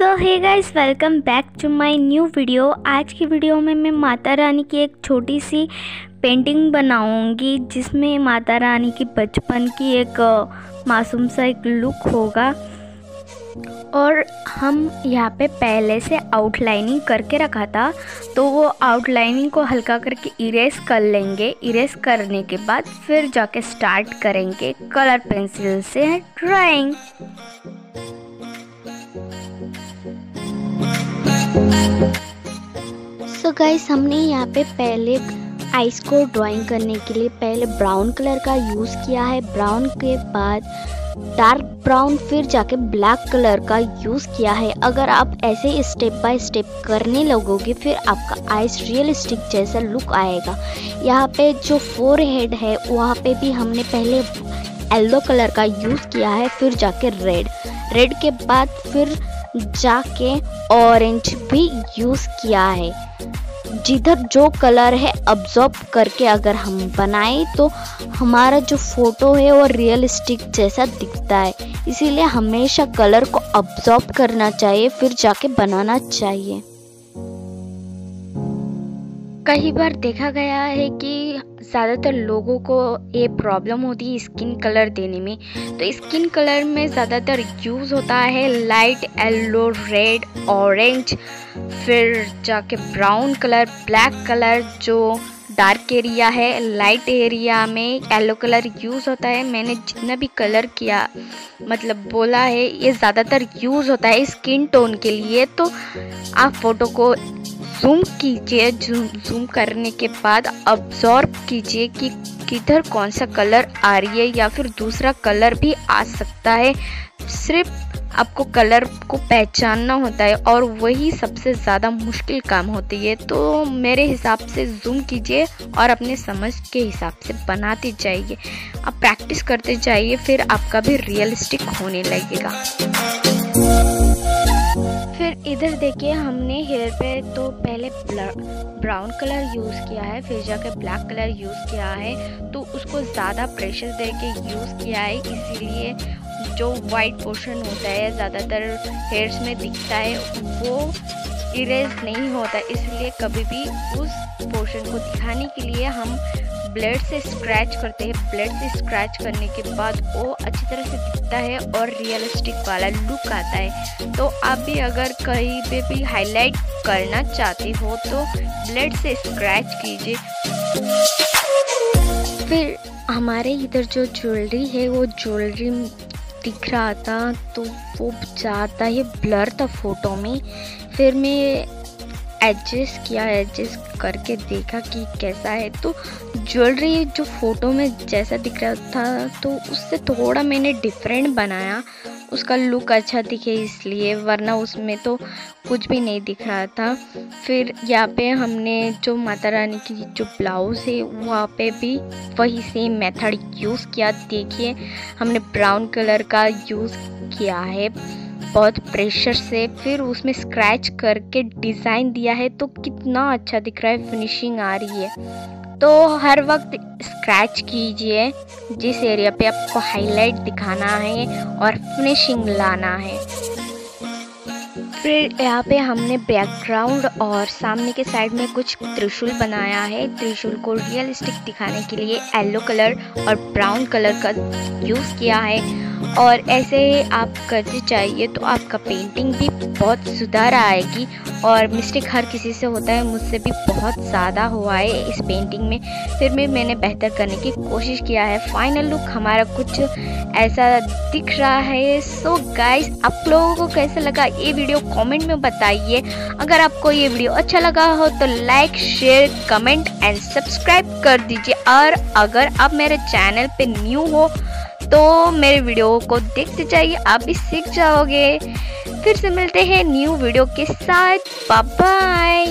So hey guys welcome back to my new video आज की video में मैं माता रानी की एक छोटी सी पेंटिंग बनाऊँगी, जिसमें माता रानी की बचपन की एक मासूम सा एक लुक होगा। और हम यहाँ पे पहले से आउटलाइनिंग करके रखा था तो वो आउटलाइनिंग को हल्का करके इरेज कर लेंगे। इरेज करने के बाद फिर जाके स्टार्ट करेंगे। कलर पेंसिल से ड्राइंग सो so गाइस हमने यहाँ पे पहले आइस को ड्राइंग करने के लिए पहले ब्राउन कलर का यूज़ किया है। ब्राउन के बाद डार्क ब्राउन फिर जाके ब्लैक कलर का यूज़ किया है। अगर आप ऐसे स्टेप बाय स्टेप करने लगोगे, फिर आपका आइस रियलिस्टिक जैसा लुक आएगा। यहाँ पे जो फोर हेड है, वहाँ पे भी हमने पहले येल्लो कलर का यूज़ किया है, फिर जाके रेड रेड के बाद फिर जाके ऑरेंज भी यूज़ किया है। जिधर जो कलर है अब्जॉर्ब करके अगर हम बनाए तो हमारा जो फ़ोटो है, वो रियलिस्टिक जैसा दिखता है। इसीलिए हमेशा कलर को अब्जॉर्ब करना चाहिए, फिर जाके बनाना चाहिए। कई बार देखा गया है कि ज़्यादातर लोगों को ये प्रॉब्लम होती है स्किन कलर देने में। तो स्किन कलर में ज़्यादातर यूज़ होता है लाइट येलो रेड ऑरेंज फिर जाके ब्राउन कलर ब्लैक कलर जो डार्क एरिया है लाइट एरिया में येलो कलर यूज़ होता है। मैंने जितना भी कलर किया मतलब बोला है, ये ज़्यादातर यूज़ होता है स्किन टोन के लिए। तो आप फ़ोटो को जूम कीजिए जूम जूम करने के बाद ऑब्जॉर्व कीजिए कि किधर कौन सा कलर आ रही है या फिर दूसरा कलर भी आ सकता है। सिर्फ़ आपको कलर को पहचानना होता है और वही सबसे ज़्यादा मुश्किल काम होती है। तो मेरे हिसाब से जूम कीजिए और अपने समझ के हिसाब से बनाते जाइए। आप प्रैक्टिस करते जाइए, फिर आपका भी रियलिस्टिक होने लगेगा। इधर देखिए, हमने हेयर पे तो पहले ब्राउन कलर यूज़ किया है, फिर जाकर ब्लैक कलर यूज़ किया है तो उसको ज़्यादा प्रेशर दे के यूज़ किया है, इसीलिए जो वाइट पोर्शन होता है, ज़्यादातर हेयर्स में दिखता है, वो इरेज नहीं होता, इसलिए कभी भी उस पोर्शन को दिखाने के लिए हम ब्लेड से स्क्रैच करते हैं। ब्लेड से स्क्रैच करने के बाद वो अच्छी तरह से दिखता है और रियलिस्टिक वाला लुक आता है। तो आप भी अगर कहीं पे भी हाईलाइट करना चाहते हो तो ब्लेड से स्क्रैच कीजिए। फिर हमारे इधर जो ज्वेलरी है, वो ज्वेलरी दिख रहा था तो वो ज़्यादा ही ब्लर था फ़ोटो में। फिर मैं एडजस्ट किया, एडजस्ट करके देखा कि कैसा है। तो ज्वेलरी जो फ़ोटो में जैसा दिख रहा था तो उससे थोड़ा मैंने डिफरेंट बनाया। उसका लुक अच्छा दिखे इसलिए, वरना उसमें तो कुछ भी नहीं दिख रहा था। फिर यहाँ पे हमने जो माता रानी की जो ब्लाउज़ है, वहाँ पे भी वही सेम मेथड यूज़ किया। देखिए, हमने ब्राउन कलर का यूज़ किया है। बहुत प्रेशर से, फिर उसमें स्क्रैच करके डिज़ाइन दिया है तो कितना अच्छा दिख रहा है फिनिशिंग आ रही है। तो हर वक्त स्क्रैच कीजिए, जिस एरिया पे आपको हाईलाइट दिखाना है और फिनिशिंग लाना है। फिर यहाँ पे हमने बैकग्राउंड और सामने के साइड में कुछ त्रिशूल बनाया है। त्रिशूल को रियलिस्टिक दिखाने के लिए येलो कलर और ब्राउन कलर का यूज़ किया है। और ऐसे आप करते चाहिए तो आपका पेंटिंग भी बहुत सुधार आएगी और मिस्टेक हर किसी से होता है, मुझसे भी बहुत ज़्यादा हुआ है इस पेंटिंग में। फिर भी मैंने बेहतर करने की कोशिश किया है। फाइनल लुक हमारा कुछ ऐसा दिख रहा है। सो गाइस आप लोगों को कैसा लगा ये वीडियो कमेंट में बताइए। अगर आपको ये वीडियो अच्छा लगा हो तो like share comment and subscribe कर दीजिए। और अगर आप मेरे चैनल पे न्यू हो तो मेरे वीडियो को देखते जाइए, आप भी सीख जाओगे। फिर से मिलते हैं न्यू वीडियो के साथ। बाय